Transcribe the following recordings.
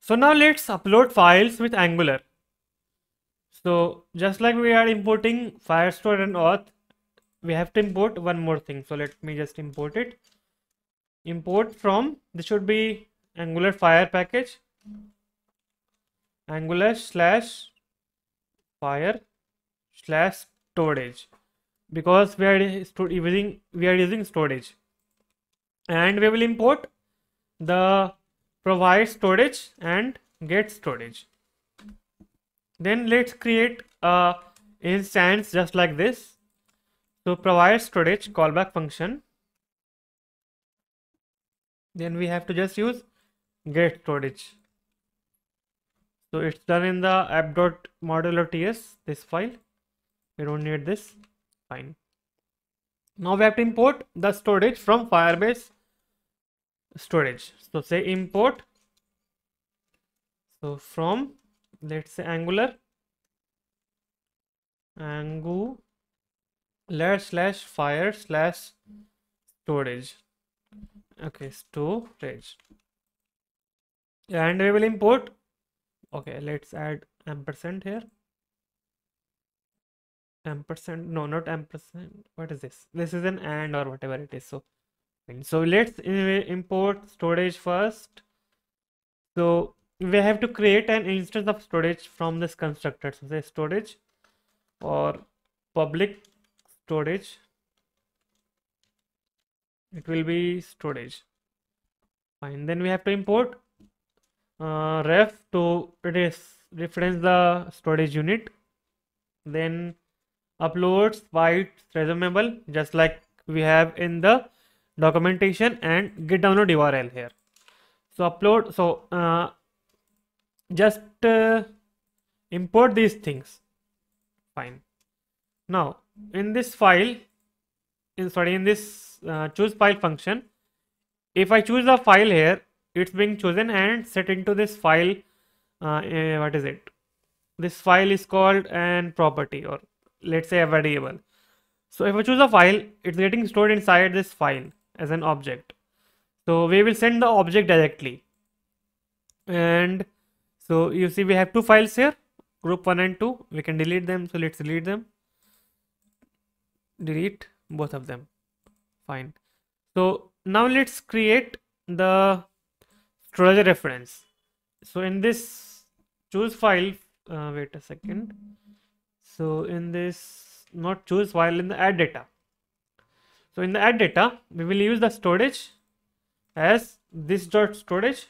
So now let's upload files with Angular. So just like we are importing Firestore and auth, we have to import one more thing. So let me just import it. Import from, this should be Angular Fire package. Angular slash Fire slash storage because we are using we are using storage and we will import the provide storage and get storage. Then let's create a instance just like this. So provide storage callback function. Then we have to just use get storage. So it's done in the app.module.ts this file. We don't need this. Fine. Now we have to import the storage from firebase storage. So say import. So from let's say angular. Angular slash fire slash storage. Okay storage. And we will import. Okay let's add ampersand here. Ampersand no not ampersand. What is this? This is an and or whatever it is. So so let's import storage first. So we have to create an instance of storage from this constructor. So say storage or public storage. It will be storage. Fine. Then we have to import uh, ref to reference the storage unit. Then uploads byte resumable just like we have in the documentation and get download url here. So upload so uh, just uh, import these things. Fine. Now in this file in sorry in this uh, choose file function if i choose a file here it's being chosen and set into this file uh, uh, what is it? This file is called an property or let's say a variable. So if I choose a file it's getting stored inside this file as an object. So we will send the object directly. And so you see we have two files here. Group 1 and 2 we can delete them. So let's delete them. Delete both of them. Fine. So now let's create the storage reference. So in this choose file. Uh, wait a second. So in this not choose file in the add data so in the add data we will use the storage as this dot storage.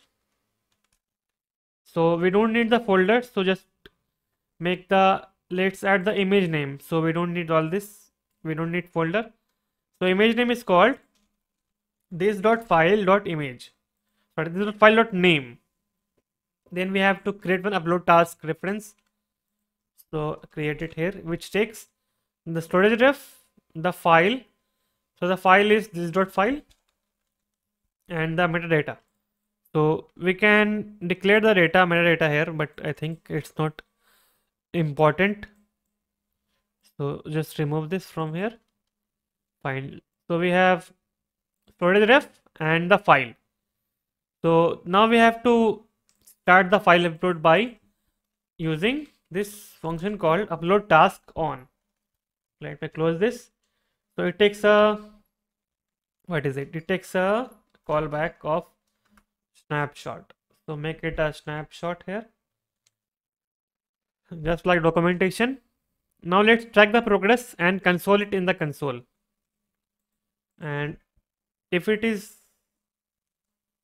So we don't need the folder. So just make the let's add the image name. So we don't need all this. We don't need folder. So image name is called this dot file dot image. Sorry this dot file dot name. Then we have to create one upload task reference. So create it here which takes the storage ref the file so the file is this dot file and the metadata. So we can declare the data metadata here but i think it's not important. So just remove this from here. Fine. So we have storage ref and the file. So now we have to start the file upload by using this function called upload task on. Let me close this so it takes a what is it? It takes a callback of snapshot. So make it a snapshot here. Just like documentation. Now let's track the progress and console it in the console. And if it is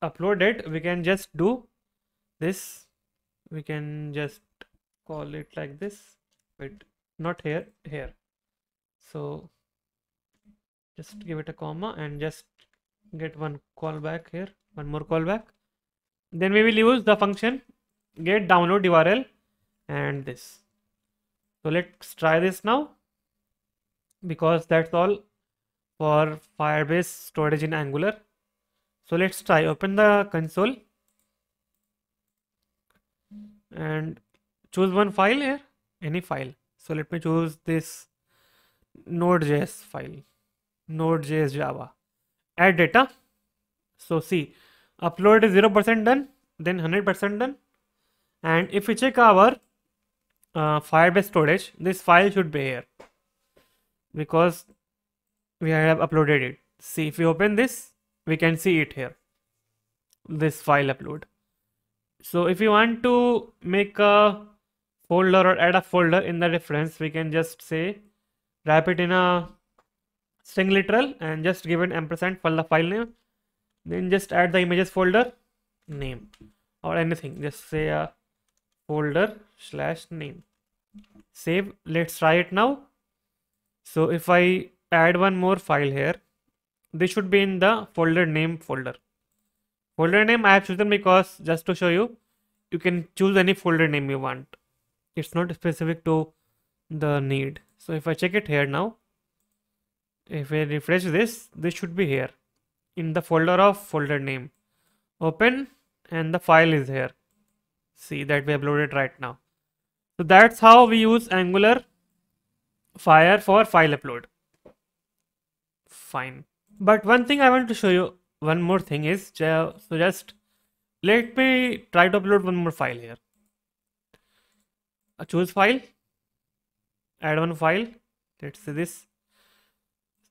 uploaded we can just do this. We can just call it like this. But not here here. So just give it a comma and just get one callback here. One more callback then we will use the function get download url and this. So let's try this now because that's all for firebase storage in angular. So let's try. Open the console and choose one file here. Any file. So let me choose this node.js file node.js java. Add data. So see upload is 0% done then 100% done. And if we check our uh, Firebase storage this file should be here because we have uploaded it. See if we open this we can see it here this file upload. So if you want to make a folder or add a folder in the reference we can just say wrap it in a string literal and just give it ampersand for the file name. Then just add the images folder name or anything. Just say a folder slash name. Save. Let's try it now. So if i add one more file here this should be in the folder name folder. Folder name i have chosen because just to show you you can choose any folder name you want. It's not specific to the need. So if i check it here now if i refresh this this should be here. In the folder of folder name. Open and the file is here. See that we uploaded right now. So that's how we use angular fire for file upload. Fine. But one thing i want to show you one more thing is so just let me try to upload one more file here. Uh, choose file. Add one file. Let's see this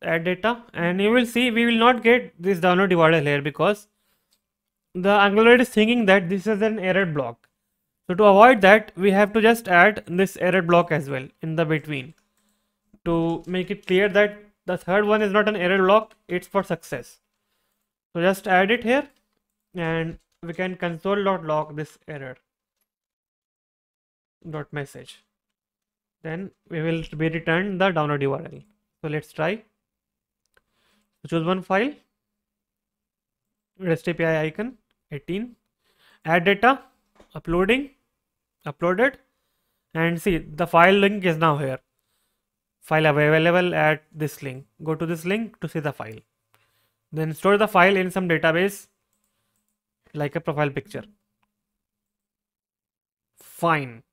add data and you will see we will not get this download URL here because the Angular is thinking that this is an error block. So to avoid that, we have to just add this error block as well in the between to make it clear that the third one is not an error block, it's for success. So just add it here and we can console.log this error dot message. Then we will be returned the download URL. So let's try. So choose one file, REST API icon 18 add data uploading uploaded. And see the file link is now here. File available at this link. Go to this link to see the file. Then store the file in some database like a profile picture. Fine